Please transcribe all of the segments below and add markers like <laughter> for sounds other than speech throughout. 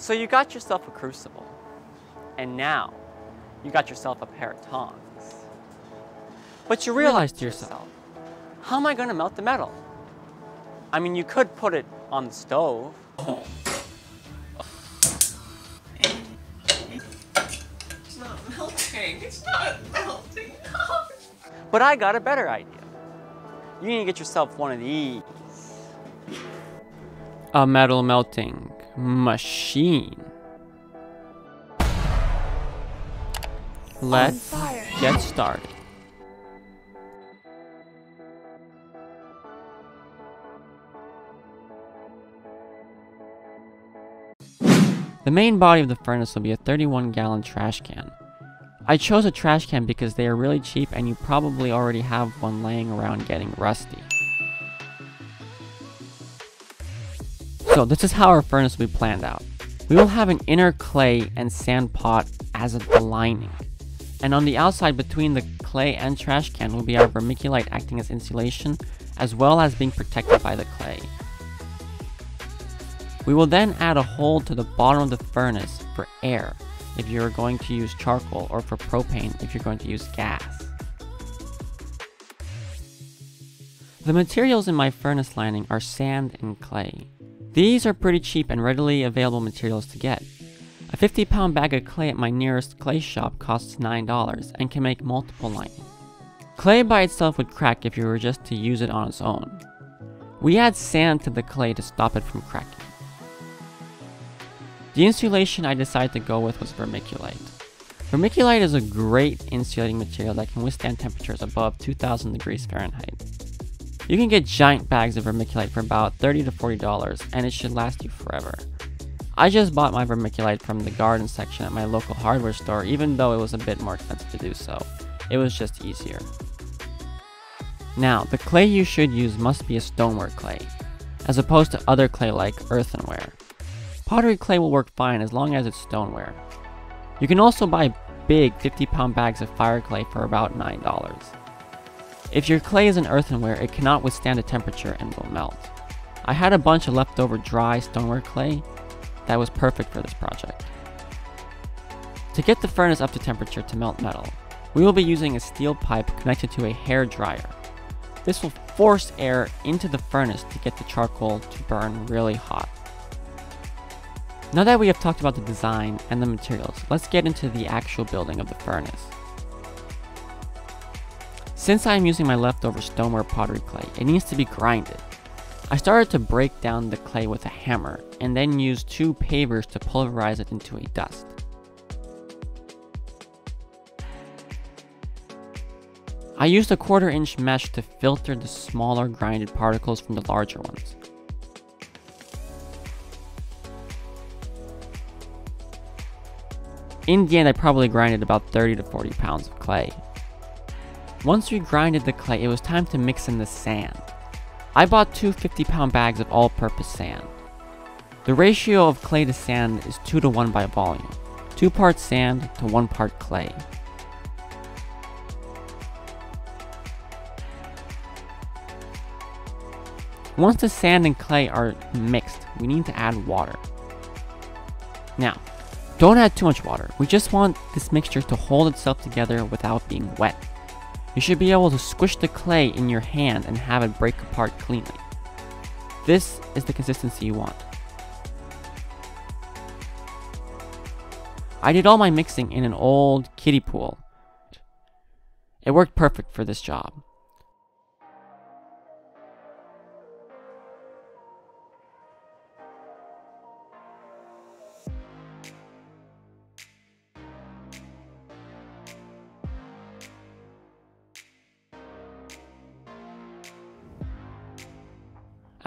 So you got yourself a crucible, and now you got yourself a pair of tongs. But you realize to yourself, how am I going to melt the metal? I mean, you could put it on the stove. It's not melting. It's not melting. <laughs> But I got a better idea. You need to get yourself one of these. A metal melting machine. Let's get started. The main body of the furnace will be a 31 gallon trash can. I chose a trash can because they are really cheap and you probably already have one laying around getting rusty. So this is how our furnace will be planned out. We will have an inner clay and sand pot as a lining. And on the outside between the clay and trash can will be our vermiculite acting as insulation as well as being protected by the clay. We will then add a hole to the bottom of the furnace for air if you're going to use charcoal or for propane if you're going to use gas. The materials in my furnace lining are sand and clay. These are pretty cheap and readily available materials to get. A 50 pound bag of clay at my nearest clay shop costs $9 and can make multiple lining. Clay by itself would crack if you were just to use it on its own. We add sand to the clay to stop it from cracking. The insulation I decided to go with was vermiculite. Vermiculite is a great insulating material that can withstand temperatures above 2000 degrees Fahrenheit. You can get giant bags of vermiculite for about 30 to $40 and it should last you forever. I just bought my vermiculite from the garden section at my local hardware store even though it was a bit more expensive to do so. It was just easier. Now, the clay you should use must be a stoneware clay, as opposed to other clay like earthenware. Pottery clay will work fine as long as it's stoneware. You can also buy big 50 pound bags of fire clay for about $9. If your clay is an earthenware, it cannot withstand a temperature and will melt. I had a bunch of leftover dry stoneware clay that was perfect for this project. To get the furnace up to temperature to melt metal, we will be using a steel pipe connected to a hair dryer. This will force air into the furnace to get the charcoal to burn really hot. Now that we have talked about the design and the materials, let's get into the actual building of the furnace. Since I am using my leftover stoneware pottery clay, it needs to be grinded. I started to break down the clay with a hammer, and then used two pavers to pulverize it into a dust. I used a quarter inch mesh to filter the smaller grinded particles from the larger ones. In the end, I probably grinded about 30 to 40 pounds of clay. Once we grinded the clay, it was time to mix in the sand. I bought two 50 pound bags of all purpose sand. The ratio of clay to sand is 2 to 1 by volume, 2 parts sand to 1 part clay. Once the sand and clay are mixed, we need to add water. Now, don't add too much water. We just want this mixture to hold itself together without being wet. You should be able to squish the clay in your hand and have it break apart cleanly. This is the consistency you want. I did all my mixing in an old kiddie pool. It worked perfect for this job.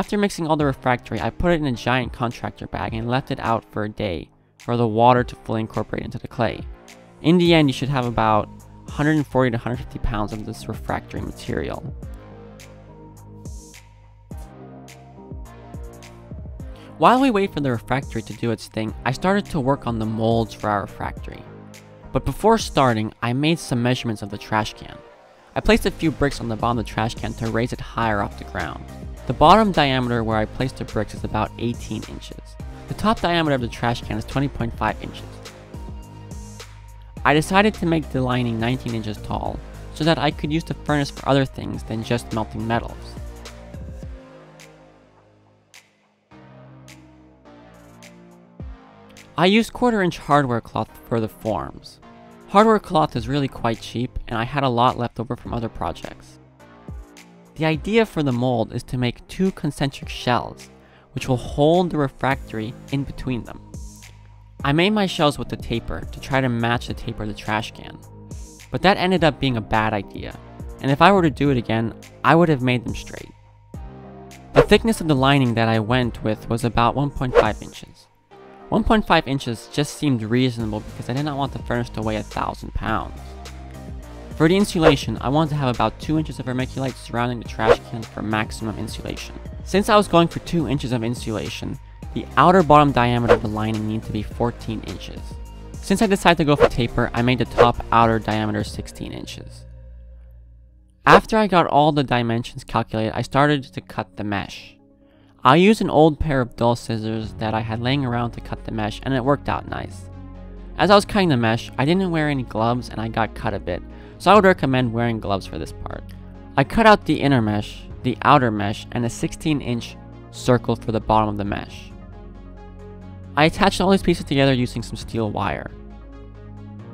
After mixing all the refractory, I put it in a giant contractor bag and left it out for a day for the water to fully incorporate into the clay. In the end, you should have about 140 to 150 pounds of this refractory material. While we wait for the refractory to do its thing, I started to work on the molds for our refractory. But before starting, I made some measurements of the trash can. I placed a few bricks on the bottom of the trash can to raise it higher off the ground. The bottom diameter where I placed the bricks is about 18 inches. The top diameter of the trash can is 20.5 inches. I decided to make the lining 19 inches tall, so that I could use the furnace for other things than just melting metals. I used quarter inch hardware cloth for the forms. Hardware cloth is really quite cheap and I had a lot left over from other projects. The idea for the mold is to make two concentric shells, which will hold the refractory in between them. I made my shells with the taper to try to match the taper of the trash can, but that ended up being a bad idea, and if I were to do it again, I would have made them straight. The thickness of the lining that I went with was about 1.5 inches. 1.5 inches just seemed reasonable because I did not want the furnace to weigh a thousand pounds. For the insulation, I wanted to have about 2 inches of vermiculite surrounding the trash can for maximum insulation. Since I was going for 2 inches of insulation, the outer bottom diameter of the lining needed to be 14 inches. Since I decided to go for taper, I made the top outer diameter 16 inches. After I got all the dimensions calculated, I started to cut the mesh. I used an old pair of dull scissors that I had laying around to cut the mesh and it worked out nice. As I was cutting the mesh, I didn't wear any gloves and I got cut a bit, so I would recommend wearing gloves for this part. I cut out the inner mesh, the outer mesh, and a 16 inch circle for the bottom of the mesh. I attached all these pieces together using some steel wire.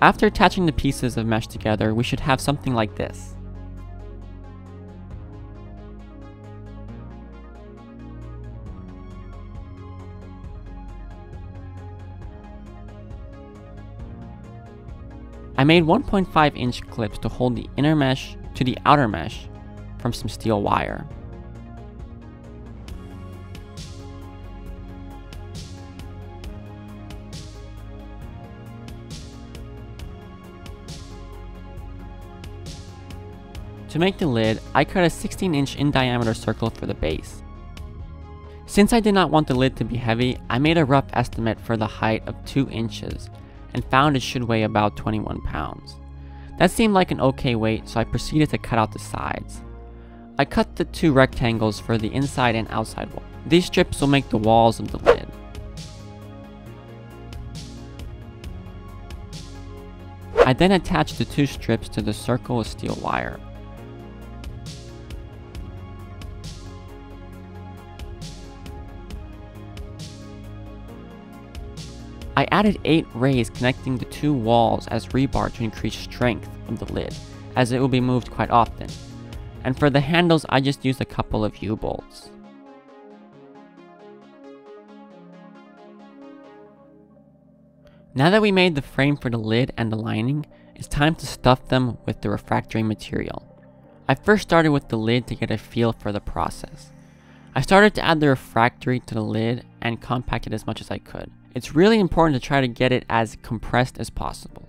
After attaching the pieces of mesh together, we should have something like this. Made 1.5 inch clips to hold the inner mesh to the outer mesh from some steel wire. To make the lid, I cut a 16 inch in diameter circle for the base. Since I did not want the lid to be heavy, I made a rough estimate for the height of 2 inches and found it should weigh about 21 pounds. That seemed like an okay weight, so I proceeded to cut out the sides. I cut the two rectangles for the inside and outside wall. These strips will make the walls of the lid. I then attached the two strips to the circle with steel wire. I added 8 rays connecting the two walls as rebar to increase strength of the lid, as it will be moved quite often. And for the handles I just used a couple of U-bolts. Now that we made the frame for the lid and the lining, it's time to stuff them with the refractory material. I first started with the lid to get a feel for the process. I started to add the refractory to the lid and compact it as much as I could. It's really important to try to get it as compressed as possible.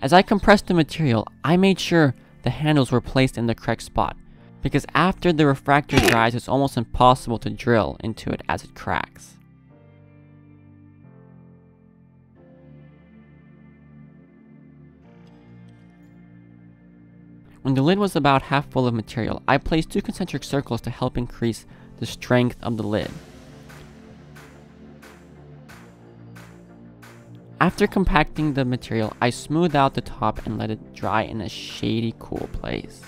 As I compressed the material, I made sure the handles were placed in the correct spot, because after the refractor dries, it's almost impossible to drill into it as it cracks. When the lid was about half full of material, I placed two concentric circles to help increase the strength of the lid. After compacting the material, I smoothed out the top and let it dry in a shady, cool place.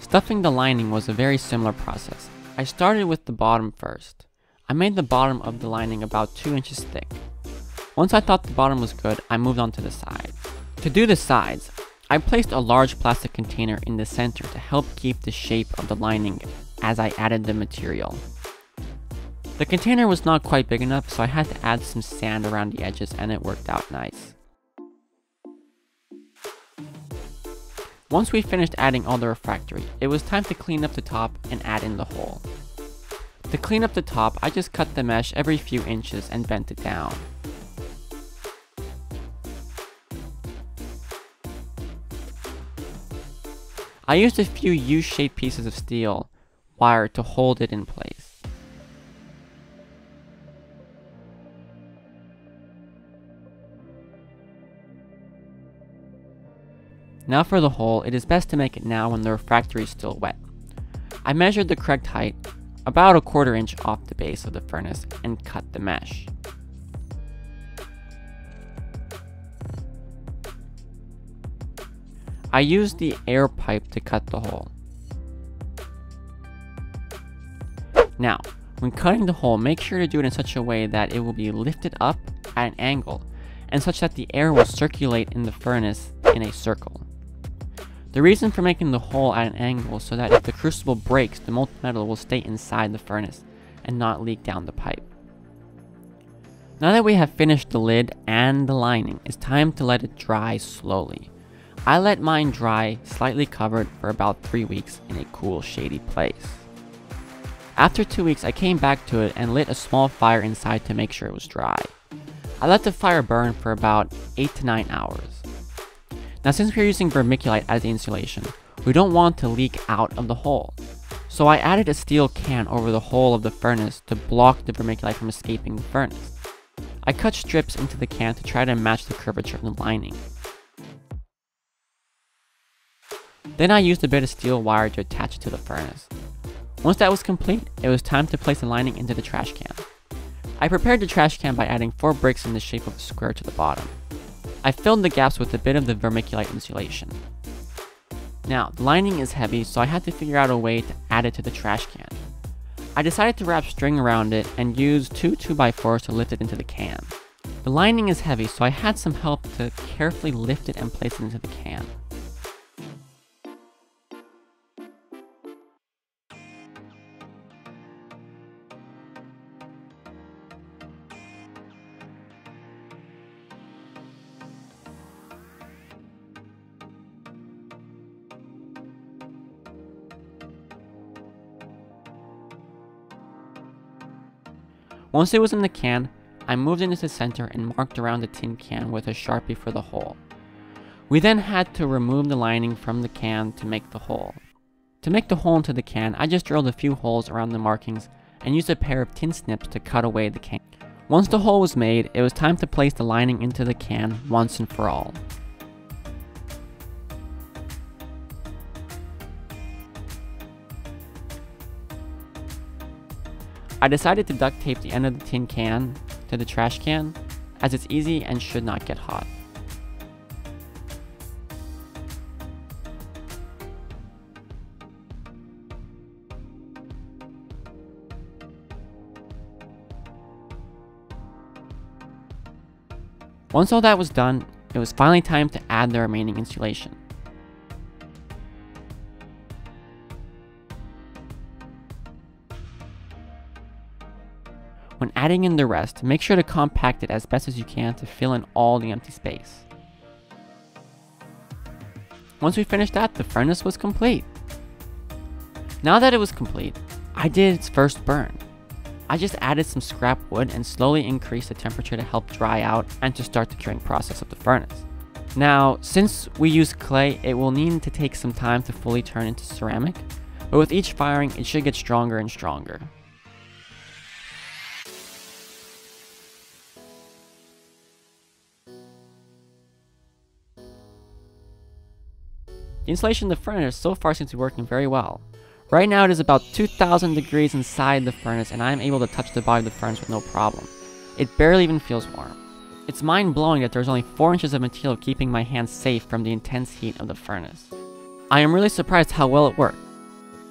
Stuffing the lining was a very similar process. I started with the bottom first. I made the bottom of the lining about 2 inches thick. Once I thought the bottom was good, I moved on to the sides. To do the sides, I placed a large plastic container in the center to help keep the shape of the lining as I added the material. The container was not quite big enough, so I had to add some sand around the edges and it worked out nice. Once we finished adding all the refractory, it was time to clean up the top and add in the hole. To clean up the top, I just cut the mesh every few inches and bent it down. I used a few U-shaped pieces of steel wire to hold it in place. Now for the hole, it is best to make it now when the refractory is still wet. I measured the correct height, about a quarter inch off the base of the furnace, and cut the mesh. I used the air pipe to cut the hole. Now, when cutting the hole, make sure to do it in such a way that it will be lifted up at an angle, and such that the air will circulate in the furnace in a circle. The reason for making the hole at an angle is so that if the crucible breaks, the molten metal will stay inside the furnace and not leak down the pipe. Now that we have finished the lid and the lining, it's time to let it dry slowly. I let mine dry slightly covered for about 3 weeks in a cool shady place. After 2 weeks I came back to it and lit a small fire inside to make sure it was dry. I let the fire burn for about 8 to 9 hours. Now since we're using vermiculite as the insulation, we don't want to leak out of the hole. So I added a steel can over the hole of the furnace to block the vermiculite from escaping the furnace. I cut strips into the can to try to match the curvature of the lining. Then I used a bit of steel wire to attach it to the furnace. Once that was complete, it was time to place the lining into the trash can. I prepared the trash can by adding 4 bricks in the shape of a square to the bottom. I filled the gaps with a bit of the vermiculite insulation. Now, the lining is heavy, so I had to figure out a way to add it to the trash can. I decided to wrap string around it and use two 2x4s to lift it into the can. The lining is heavy, so I had some help to carefully lift it and place it into the can. Once it was in the can, I moved it into the center and marked around the tin can with a sharpie for the hole. We then had to remove the lining from the can to make the hole. To make the hole into the can, I just drilled a few holes around the markings and used a pair of tin snips to cut away the can. Once the hole was made, it was time to place the lining into the can once and for all. I decided to duct tape the end of the tin can to the trash can, as it's easy and should not get hot. Once all that was done, it was finally time to add the remaining insulation. Adding in the rest, make sure to compact it as best as you can to fill in all the empty space. Once we finished that, the furnace was complete. Now that it was complete, I did its first burn. I just added some scrap wood and slowly increased the temperature to help dry out and to start the curing process of the furnace. Now, since we use clay, it will need to take some time to fully turn into ceramic, but with each firing, it should get stronger and stronger. The insulation in the furnace so far seems to be working very well. Right now it is about 2000 degrees inside the furnace and I am able to touch the body of the furnace with no problem. It barely even feels warm. It's mind blowing that there's only 4 inches of material keeping my hands safe from the intense heat of the furnace. I am really surprised how well it worked.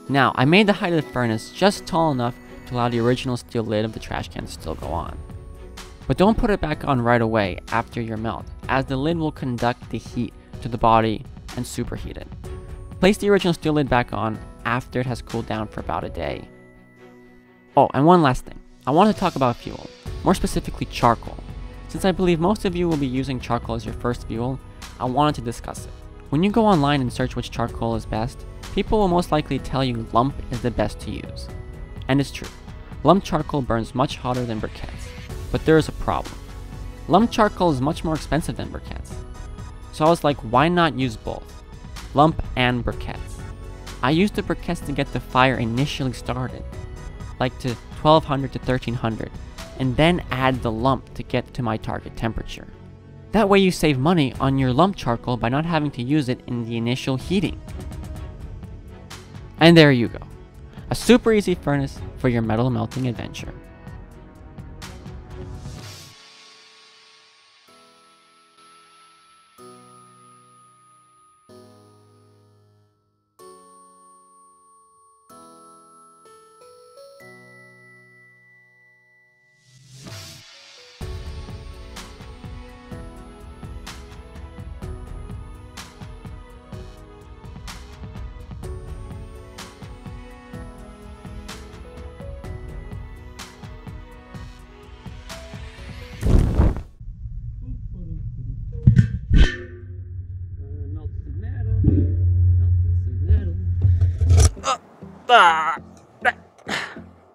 Now, I made the height of the furnace just tall enough to allow the original steel lid of the trash can to still go on. But don't put it back on right away after your melt, as the lid will conduct the heat to the body and superheat it. Place the original steel lid back on after it has cooled down for about a day. Oh, and one last thing. I want to talk about fuel, more specifically charcoal. Since I believe most of you will be using charcoal as your first fuel, I wanted to discuss it. When you go online and search which charcoal is best, people will most likely tell you lump is the best to use. And it's true. Lump charcoal burns much hotter than briquettes, but there is a problem. Lump charcoal is much more expensive than briquettes. So I was like, why not use both? Lump and briquettes. I used the briquettes to get the fire initially started, like to 1200 to 1300, and then add the lump to get to my target temperature. That way you save money on your lump charcoal by not having to use it in the initial heating. And there you go. A super easy furnace for your metal melting adventure.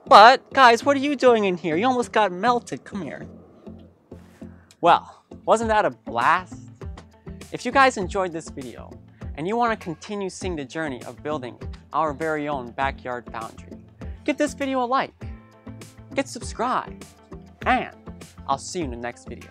But, guys, what are you doing in here? You almost got melted. Come here. Well, wasn't that a blast? If you guys enjoyed this video and you want to continue seeing the journey of building our very own backyard foundry, give this video a like, get subscribed, and I'll see you in the next video.